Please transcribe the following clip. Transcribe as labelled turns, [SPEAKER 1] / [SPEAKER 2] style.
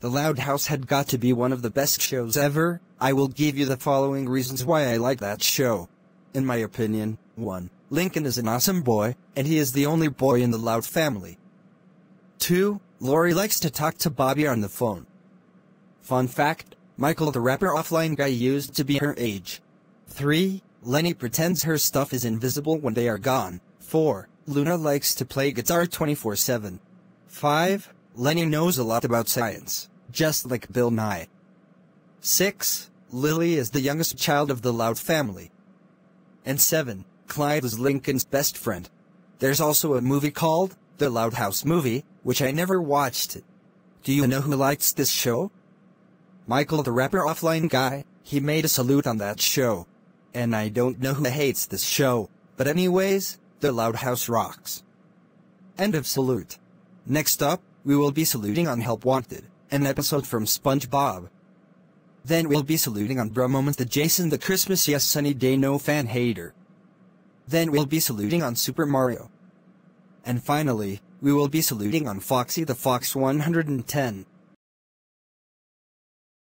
[SPEAKER 1] The Loud House had got to be one of the best shows ever. I will give you the following reasons why I like that show. In my opinion, 1. Lincoln is an awesome boy, and he is the only boy in the Loud family. 2. Lori likes to talk to Bobby on the phone. Fun fact, Michael the rapper offline guy used to be her age. 3. Leni pretends her stuff is invisible when they are gone. 4. Luna likes to play guitar 24-7. 5. Leni knows a lot about science, just like Bill Nye. 6. Lily is the youngest child of the Loud family. And 7. Clyde is Lincoln's best friend. There's also a movie called The Loud House Movie, which I never watched. Do you know who likes this show? Michael the rapper offline guy, he made a salute on that show. And I don't know who hates this show, but anyways, The Loud House rocks. End of salute. Next up, we will be saluting on Help Wanted, an episode from SpongeBob. Then we'll be saluting on Bro Moments the Jason the Christmas Yes Sunny Day No Fan Hater. Then we'll be saluting on Super Mario. And finally, we will be saluting on Foxy the Fox 110.